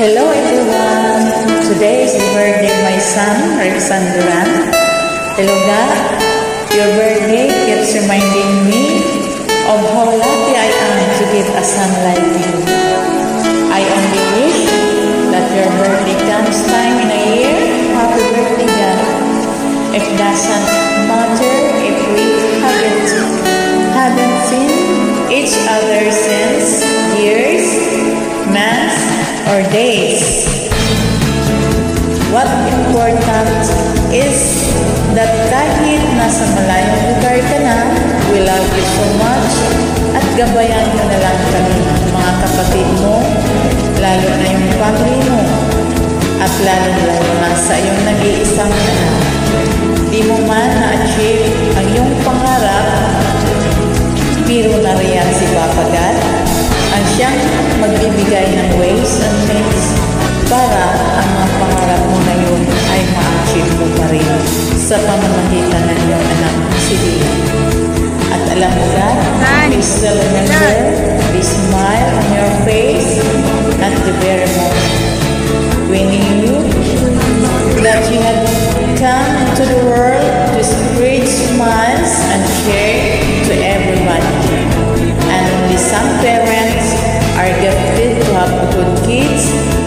Hello everyone! Today is the birthday of my son, Rexan Duran. Hello God, your birthday keeps reminding me of how lucky I am to get a son like you. I only wish that your birthday comes time in a year. Happy birthday God. It doesn't matter if we haven't, haven't seen each other since years, months, or days. What important is that kahit nasa malayong lugar ka na, we love you so much at gabayan mo na lang kami, mga kapatid mo, lalo na yung family mo, at lalo-lalo na sa iyong nag-iisang anak. Di mo man na-achieve ang iyong pangarap, pero nariyan si Papa God siyang magbibigay ng ways and means para ang mga pangarap mo na yun ay ma-achieve mo pa rin sa pamamagitan ng iyong anak si Dia. At alam mo ba, please still remember the smile on your face at the very moment. When you knew that you had come into the world to spread smiles and cheer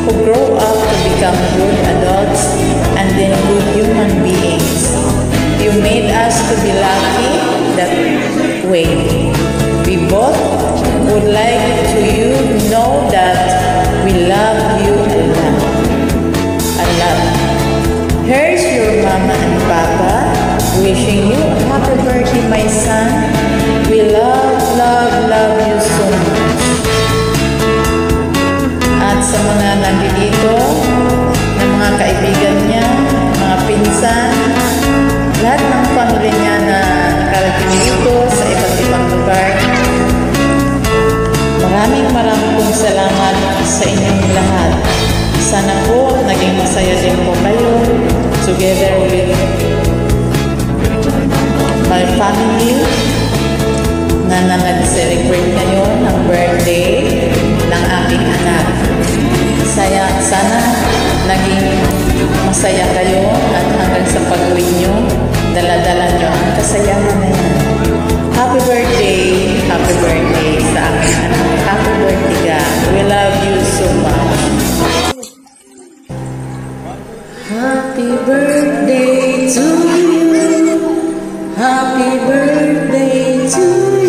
who grow up to become good adults and then good human beings. You made us to be lucky that way. We both would like to you know that we love you a lot. A lot. Here's your mama and papa wishing na, na nag-celebrate ngayon ng birthday ng aking anak. Saya, sana naging masaya kayo at hanggang sa pag-uwi nyo, dala-dala nyo ang kasayahan na yan. Happy birthday! Happy birthday sa aking anak. Happy birthday, God. We love you so much. Happy birthday to you. Happy birthday to you.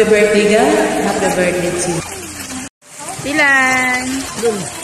Happy birthday, ga. Happy birthday to you. Dilan! Boom!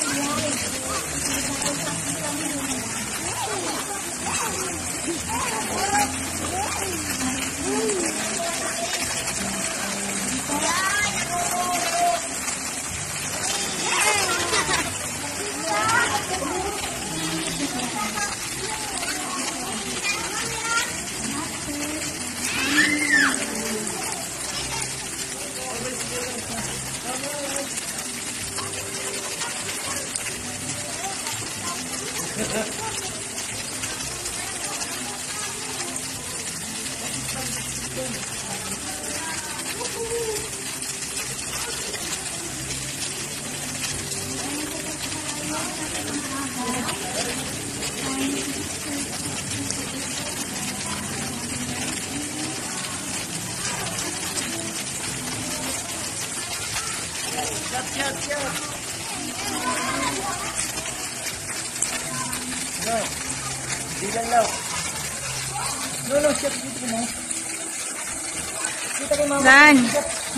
Tiens, tiens. Non, il est là. Non, non, c'est Dan.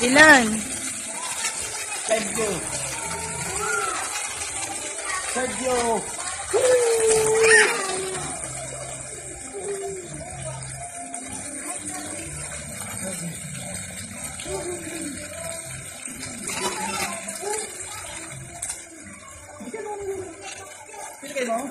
Dilan. Sergio. Sergio. Kayo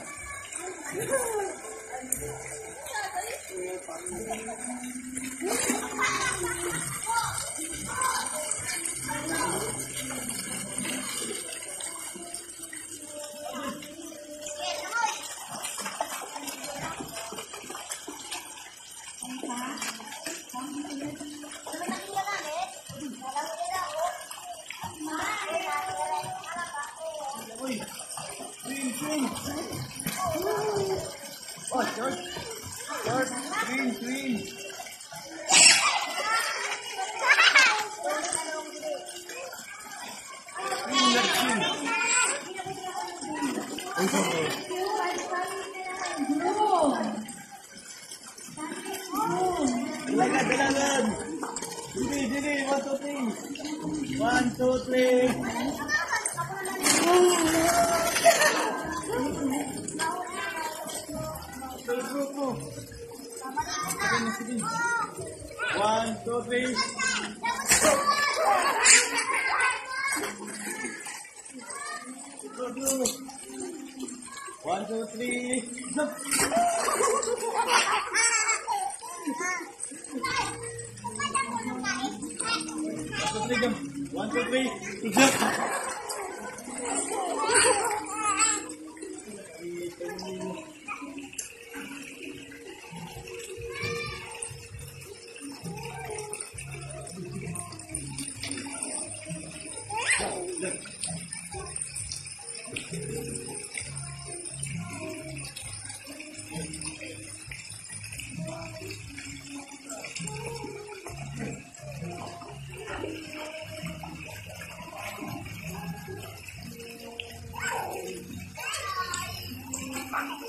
Dalagan. Dili, dili. One, two, three. One, two, three. Na, sige. One, two, three. One, two, three. 这是一个完全被你这样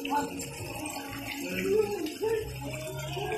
すごい!